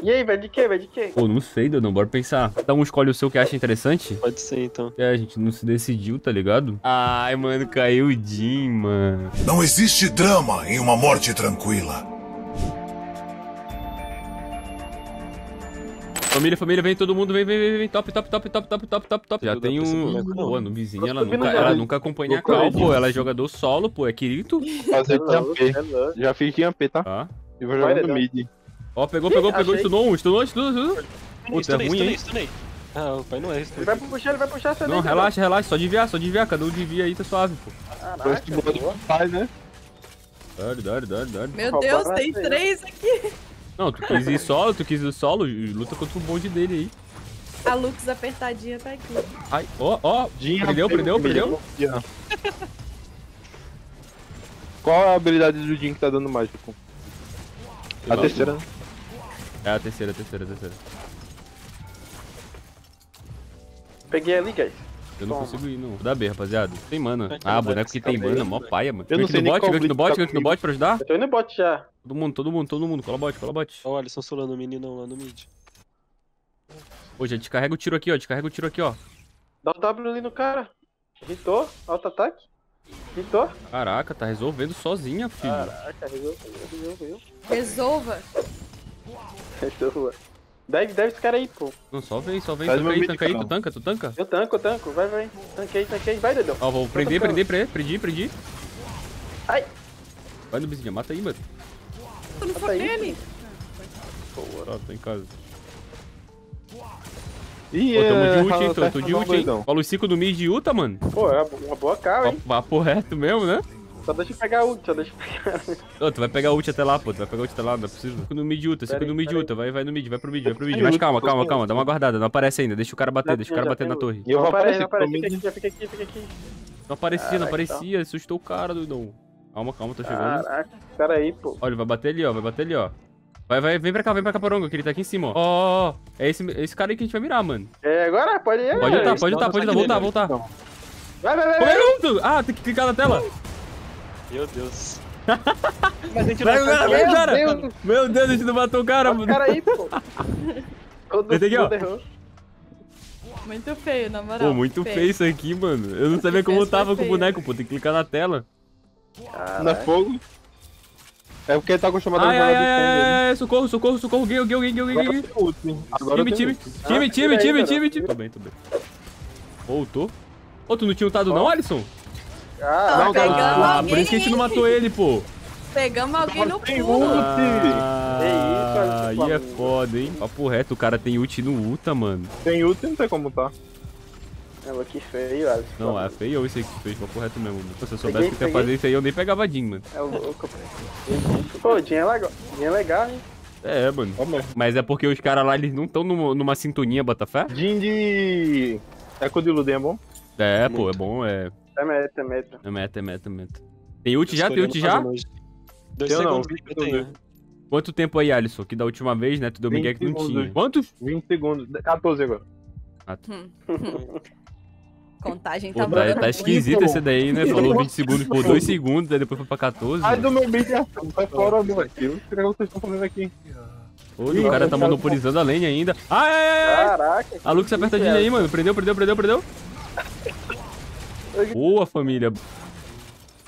E aí, vai de quê? Vai de quê? Pô, não sei, Dodão, bora pensar. Cada um escolhe o seu que acha interessante. Pode ser, então. É, a gente não se decidiu, tá ligado? Ai, mano, caiu o Jim, mano. Não existe drama em uma morte tranquila. Família, família, vem todo mundo, vem, vem, vem, vem. Top, top, top, top, top, top, top, top. Já tem um. Pô, a Nubizinha, ela nunca, ela nunca acompanha a Cal, pô. Ela é jogador solo, pô. É Kirito. Fazer é louco. Já fiz TP, tá? Tá. E vou jogando Dedão. mid. Ó, pegou, pegou, pegou. Estunou um, estunou, estunou, estunou. Puta, é ruim, stunei, hein? stunei. Ah, o pai não é. Ele vai puxar, ele vai puxar essa Não, relaxa, relaxa. Só desviar, só desviar. Cada um desvia aí, tá suave, pô. Caraca, faz, né? Dare, dare, dare, dare. Meu Deus, tem três aqui. Não, tu quis ir solo, tu quis ir solo. Luta contra o bonde dele aí. A Lux apertadinha tá aqui. Ai, ó, ó. Dinha Prendeu, prendeu, prendeu. Qual a habilidade do Jin que tá dando mágico? A terceira, né? É a terceira, a terceira, a terceira. Peguei ali, guys. Eu não Toma. consigo ir, não. Dá B, rapaziada. Tem mana. Ah, boneco que tem mana, vai. mó paia, mano. Eu não sei no bot, gank no bot, gank no bot pra ajudar. Eu tô indo no bot já. Todo mundo, todo mundo, todo mundo. Cola bot, cola bot. Olha, eles estão solando o meninão lá no mid. Ô, já descarrega o tiro aqui, ó. Descarrega o tiro aqui, ó. Dá o W ali no cara. Hitou, alto ataque. Hitou. Caraca, tá resolvendo sozinha, filho. Caraca, resolveu, resolveu. Resolva. Resolveu. Deve, deve esse cara aí, pô. Não, só vem, só vem. Faz Tanca aí, tanca aí. Tu tanca, tu tanca? Eu tanco, eu tanco. Vai, vai. Tanquei, tanquei. Vai, Dedão. Ó, vou prender, prender, prender. Prendi, prendi. Ai. Vai no bizinha, mata aí, mano. Eu não aí. ali. Ó, tá em casa. Ih, Pô, tamo de é, ult, hein? fala Tô, tô de certo, ult, hein? Fala os 5 do mid de Uta, mano. Pô, é uma boa cal, hein? Papo reto mesmo, né? Só deixa eu pegar ult, só deixa eu pegar. Ô, tu vai pegar ult até lá, pô. Tu vai pegar ult até lá, não é possível. 5 no mid 5 Pera no mid. Uta. Vai, vai no mid, vai pro mid, vai pro mid. Mas calma, calma, calma. Dá uma guardada. Não aparece ainda. Deixa o cara bater, deixa o cara bater na torre. E eu Não vou aparece, aparecer não Fica aqui, fica aqui, fica aqui. Não aparecia, não aparecia. Assustou o cara, doidão. Calma, calma, tô chegando. Caraca, pera aí, pô. Olha, vai bater ali, ó. Vai bater ali, ó. Vai, vai, vem pra cá, vem pra cá, Poronga, que ele tá aqui em cima, ó. Ó, ó, ó. É esse, esse cara aí que a gente vai mirar, mano. É, agora pode ir. Pode é. lutar, pode lutar, pode lutar. Voltar, voltar. Vai, vai, vai. Como é Ah, tem que clicar na tela. Meu Deus. Mas a gente Vai, vai vai, cara. Deus, Meu Deus, a gente não matou o cara, o mano. cara aí, pô. Todo Esse aqui, ó. Muito feio, na moral. Pô, muito feio isso aqui, mano. Eu não sabia como foi tava com o boneco, pô. Tem que clicar na tela. Na fogo. É porque ele tá acostumado Ai, a ai, jogar ai, de fogo. ai, ai, socorro, socorro, socorro. Eu tenho ult, hein? Agora Time, eu time, time, Ah, time, time, cara. time, time. Tô bem, tô bem. Voltou. Ô, tu não tinha ultado não, Alisson? Ah, Não, pegando Ah, alguém, por isso que a gente não matou ele, pô. Pegamos alguém no Tem cu. ult. Ah, É isso, aí é foda, hein? Papo reto, o cara tem ult no ulta, mano. Tem ult e não tem como tá. Não, que feio, Alisson. Não, é feio esse aí que tu fez, papo reto mesmo. mano. Pô, Se eu soubesse Peguei, que tu ia fazer isso aí, eu nem pegava Jin, mano. É o louco. Pô, o Dinho é legal. Dinho é legal, hein? É, mano. Mesmo. Mas é porque os caras lá, eles não estão numa, numa sintonia, Botafé? Jin de... Eco de Luden é bom? É, pô, é Muito. bom, é... É meta, é meta. É meta, é meta, é meta. Tem ult já? Tem ult já? Dois Eu não, segundos eu tenho. Quanto tempo aí, Alisson? Que da última vez, né? Tu deu 20 migué que não tinha. Quantos? 20 segundos. 14 agora. Contagem Pô, tá tá, boa. tá esquisito esse daí, né? Falou 20 segundos por 2 segundos, aí depois foi pra 14. Ai do meu beat, sai fora do aqui. O que vocês estão fazendo aqui? Pô, o cara tá monopolizando a lane ainda. Ai, ai, ai, ai. Caraca. A Lux apertadinha aí, mano. Prendeu, prendeu, prendeu, prendeu. Boa, família.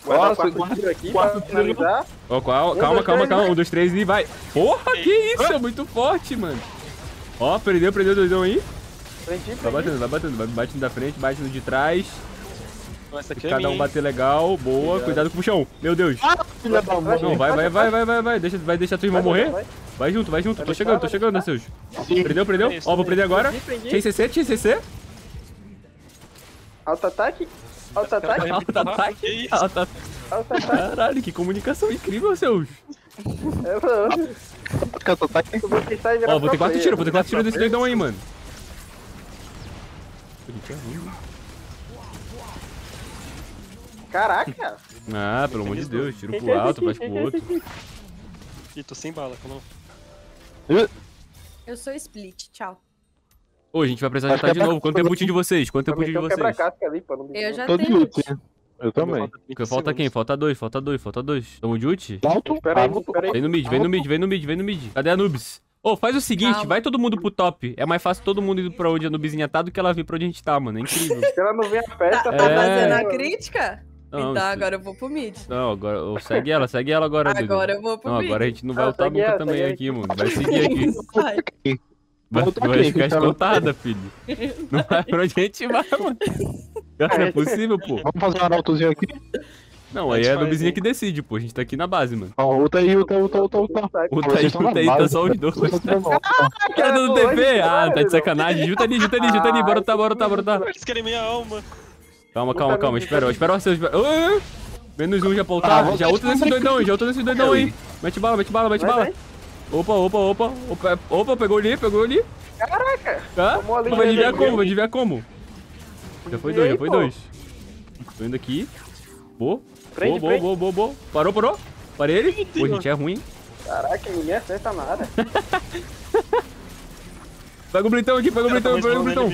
Nossa, quatro tiros aqui quatro pra finalizar. Ó, calma, Um, calma, dois, calma, três, calma. vai. Um, dois, três e vai. Porra, que isso? É muito forte, mano. Ó, prendeu, prendeu doidão aí. Prendi, Vai batendo, vai batendo. Vai bate no da frente, bate no de trás. Essa aqui é Cada um bater legal. Boa, cuidado com o chão. Meu Deus. Filha da mãe. Não, vai, vai, vai, vai, vai, vai. Deixa, vai deixar tua irmã Vai, morrer? vai. Vai junto, vai junto. Tô deixar, chegando, tô chegando, deixar. Seus. Prendeu, prendeu. Ó, vou prender agora. Tinha CC, tinha CC. Alto ataque. Alto ataque. Caralho, que comunicação incrível, seus. É, mano. Contra-ataque. Como que sai e virar Ó, vou ter quatro tiros, vou ter quatro tiros desse doidão aí, mano. É? Caraca. Ah, pelo amor de Deus, tiro pro alto, vai pro outro. Ih, tô sem bala, calma. Eu sou split, tchau. Ô, a gente vai precisar jantar que de é novo. Quanto tempo o ult de vocês? Quanto tempo o ult de quebra vocês? casca ali, pô. Não Eu já Tô de tenho. ult. Eu também. Porque Falta quem? Falta dois, falta dois, falta dois. Tamo de ult? Alto? Espera aí. Vem no mid, vem no mid, vem no mid, vem no mid. Cadê a Nubes? Ô, faz o seguinte, Calma. vai todo mundo pro top. É mais fácil todo mundo ir pra onde a Nubizinha tá do que ela vir pra onde a gente tá, mano. É incrível. Se ela não vem a festa, Tá, É. tá fazendo a crítica? Não, então agora eu vou pro mid. Não, agora. ô, Segue ela, segue ela agora, Dudu. Agora eu vou pro Não, mid. agora a gente não vai Ah, lutar nunca ela, também aqui, mano. Vai seguir aqui. Vai. Vai, Volta vai aqui, ficar espantada, filho. Não vai pra onde a gente vai, mano. Não é possível, pô. Vamos fazer um arautozinho aqui. Não, aí é a Nubizinha que decide, pô. A gente tá aqui na base, mano. Ó, ulta aí, ulta, ulta, ulta, ulta. O Vocês Thaí, estão o na Thaí, tá só os dois. Tá dando Cara, TP? hoje, Ah, tá de sacanagem. Junta ali, junta ali, junta ali. Bora tá, bora tá, bora tá. Eles querem minha alma. Calma, calma, calma. Espera, espera ô, ô. Menos um já pra Ah, Já ulta nesse doidão aí, já ulta nesse doidão aí. Mete bala, mete bala, mete Vai, bala. Opa, opa, opa. Opa, opa, pegou ali, pegou ali. Caraca! Tá? Tomou ali, Vai né, como? meu? Vai desviar como? Já foi dois, aí, já foi pô? dois. Tô indo aqui. Boa. Prende, Boa, boa, prende. boa, boa, boa. Parou, parou. Parei ele. Pô, gente, é ruim. Caraca, ninguém acerta nada. Pega o blitão aqui, pega o blitão, tá pega o blitão.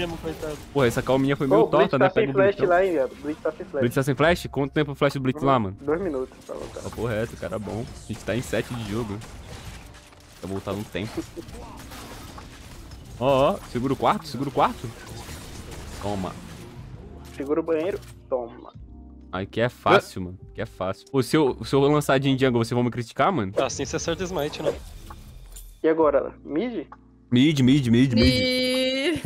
Porra, essa calminha foi meio o Blitz torta, né? tá sem Pega o flash blitão. lá, hein, velho. O Blitz tá sem flash. Blitz tá sem flash? Quanto tempo o flash do Blitz lá, mano? Dois minutos pra voltar. Papo reto, cara bom. A gente tá em 7 de jogo. Vai voltar no tempo. Ó, ó, segura o quarto, segura o quarto. Toma. Segura o banheiro, toma. Aí que é fácil, mano. Que é fácil. Pô, se eu, se eu lançar de jungle, vocês vão me criticar, mano? Ah, assim você acerta smite, não. E agora? Mid? Mid, mid, mid, mid. E...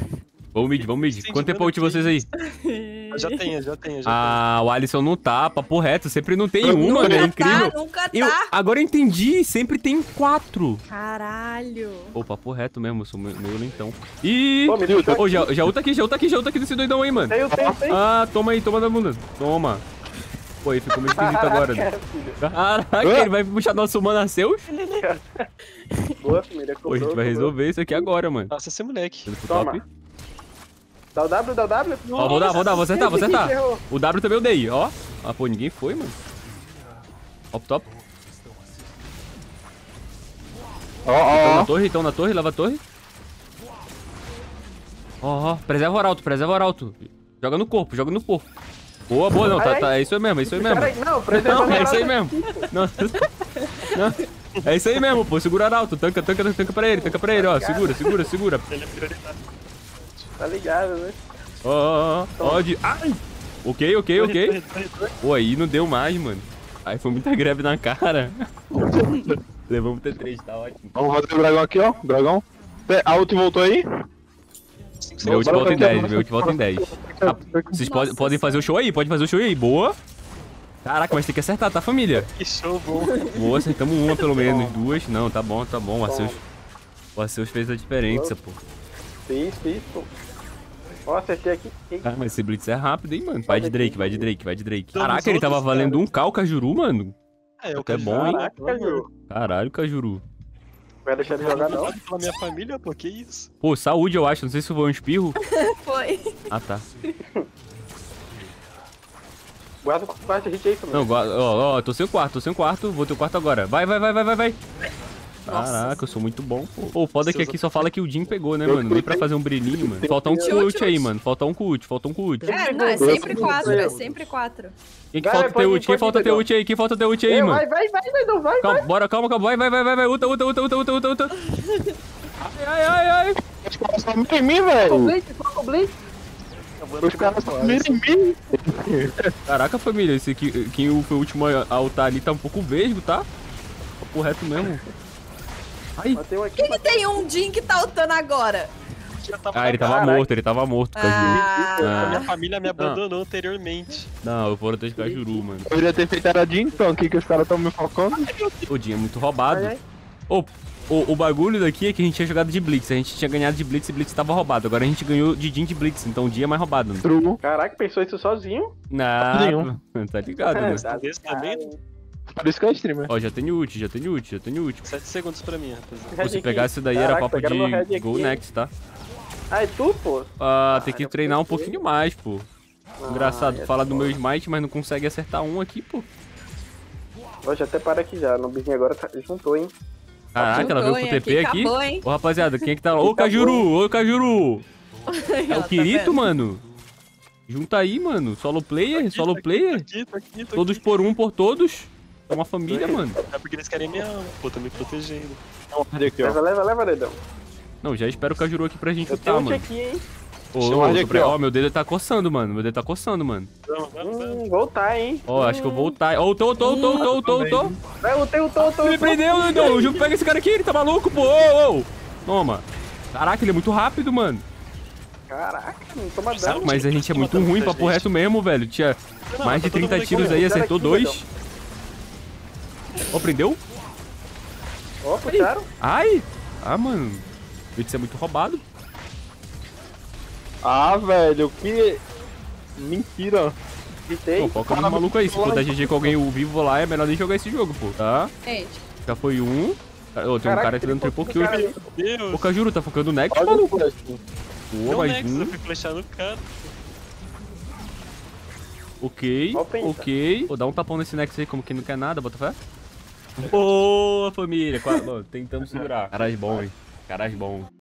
Vamos mid, vamos mid. Sim, Quanto tempo mano, ult vocês aí? Eu já tenho, já tenho, já Ah, o Alisson não tá, papo reto. Sempre não tem um, mano. É incrível. tá, nunca tá. Eu, agora eu entendi, sempre tem quatro. Caralho. Pô, papo reto mesmo, eu sou meio, meio lentão. Deu Ô, já, já ulta aqui, já ulta aqui, já ulta aqui desse doidão aí, mano. Tenho, tenho, tenho. Ah, toma aí, toma da bunda. Toma. Pô, aí ficou meio esquisito agora. né? Caraca, ele vai puxar nosso mana seus? Boa, família. Pô, a gente vai resolver isso aqui agora, mano. Nossa, esse moleque. Toma. top. Dá o W, dá o W. Ó, vou dar, vou dar, vou acertar, vou acertar. O W também eu dei, ó. Ah, pô, ninguém foi, mano. Top, top. Ó, Então ó, na ó. torre, então na torre, leva a torre. Ó, ó, preserva o arauto, preserva o arauto. Joga no corpo, joga no corpo. Boa, boa, não, tá, tá, é isso aí mesmo, é isso aí mesmo. Peraí, não, preserva Não, é isso aí mesmo. Não, não. É isso aí mesmo, pô. Segura arauto. Tanca, tanca, tanca pra ele, tanca pra ele, ó. Segura, segura, segura. Ele é prioridade. Tá ligado, né? Ó, ó, ó. ó, de. Ai! Ok, ok, ok. Pô, aí não deu mais, mano. Aí foi muita greve na cara. Levamos T3, tá ótimo. Vamos fazer o dragão aqui, ó. Dragão. A ult voltou aí? Meu ult volta em pra cá, 10, bora meu ult volta em 10. Ah, vocês Nossa podem, podem fazer o show aí, pode fazer o show aí. Boa. Caraca, mas tem que acertar, tá, família? Que show bom. Boa, acertamos uma pelo menos. Duas. Não, tá bom, tá bom. O Arceus, o Arceus fez a diferença, pô. Fiz, fiz, pô. Ó, acertei aqui. Cara, mas esse Blitz é rápido, hein, mano. Vai de Drake, vai de Drake, vai de Drake. Caraca, ele tava valendo um K, Cajuru, mano. É, eu Até bom, hein? Caralho, Cajuru. Vai deixar ele jogar, não? Pela minha família, pô, que isso? Pô, saúde, eu acho. Não sei se foi um espirro. Foi. Ah, tá. Guarda o quarto hit aí, família. Não, ó, ó, tô sem o quarto, tô sem o quarto. Vou ter o quarto agora. Vai, vai, vai, vai, vai, vai. Nossa. Caraca, eu sou muito bom, pô. Pô, o foda é que aqui só fala que o Jim pegou, né, mano? Nem pra fazer um brilhinho, mano. Falta um Chute, ult aí, mano. Falta um ult, falta um ult. É, não, é sempre quatro, é sempre quatro. Quem que falta ter ult? Quem falta ter ult aí? Quem falta ter ult aí, mano? Vai, vai, vai, vai, não vai. Calma, bora, calma, calma. Vai, vai, vai, vai, vai. Uta, uta, uta, uta, uta, uta, uta. Ai, ai, ai. Os caras miram em mim, velho. Blitz, foca o Blitz. Os caras miram em mim. Caraca, família, esse aqui, quem foi o último a ultar ali tá um pouco vesgo, tá? Papo reto mesmo. Ai. Matei um aqui. Quem que tem um Jin que tá lutando agora? Ah, ele tava Caralho. morto, ele tava morto, Cajuru. Ah, A minha família me abandonou anteriormente. Não, eu vou ter Cajuru, mano. Eu deveria ter feito era de então, aqui que os caras tão me focando. O Jin é muito roubado. Ai, ai. Ô, o, o bagulho daqui é que a gente tinha jogado de Blitz. A gente tinha ganhado de Blitz e Blitz tava roubado. Agora a gente ganhou de Jin de Blitz, então o Jin é mais roubado. Né? True. Caraca, pensou isso sozinho? Não, tá ligado, né? Tá também, né? Por isso que é streamer. Ó, já tem ult, já tem ult, já tem ult. 7 segundos pra mim, rapaziada. Pô, se aqui. pegasse daí era Caraca, papo meu red de aqui, Go? Next, tá? Ah, é tu, pô? Ah, tem que treinar um pouquinho mais, pô. Engraçado, Ah, é fala do meu smite, mas não consegue acertar um aqui, pô. Ó, já até para aqui já. No bizinho agora tá... juntou, hein? Caraca, ela veio juntou, pro hein? TP Aqui aqui. acabou? Ô, rapaziada, quem é que tá lá? Ô, Aqui. Cajuru, ô, Cajuru. É o Tá Kirito, mano. Junta aí, mano. Solo player, solo Tô aqui, player. Tô aqui, tô aqui, tô Todos aqui. por um, por todos. É uma família, mano. É porque eles querem minha alma. Pô, tô me protegendo. Ward aqui, ó. Leva, leva, leva, dedão. Não, já espero o Cajuru aqui pra gente Eu tenho lutar, um mano. aqui, hein? Ô, Chama ô, tô aqui, pre- ó. ó, meu dedo tá coçando, mano. Meu dedo tá coçando, mano. Hum, voltar, hein? Ó, acho que eu vou voltar. Ó, ultou, ultou, ultou, ultou, ultou, ultou. Vai, ultei, ultou, ultou. Me prendeu, Lidão. O Ju pega esse cara aqui, ele tá maluco, pô. Ô, ô. Toma. Caraca, ele é muito rápido, mano. Caraca, não toma dano. Mas a gente é muito ruim, papo reto mesmo, velho. Tinha Não, mais tá de todo 30 mundo tiros aí, acertou aqui, dois. Ó, prendeu? Ó, puxaram. Ai. Ah, mano. Isso é muito roubado. Ah, velho, que. Mentira. Gritei. Pô, foca no maluco aí. Se for dar GG com alguém o vivo lá, é melhor nem jogar esse jogo, pô. Tá? Gente, Já foi um. Ô, tem um Caraca, cara entrando ele triple kill. no. Deus. Ô, Cajuru, tá focando o Nex, Olha o maluco? Boa, mais Nex, um. eu fui flechar no cara. Ok, ok. Vou dar um tapão nesse Nex aí, como quem não quer nada, bota fé. Boa, família. Tentamos segurar. Caras bom, hein? Caras bom.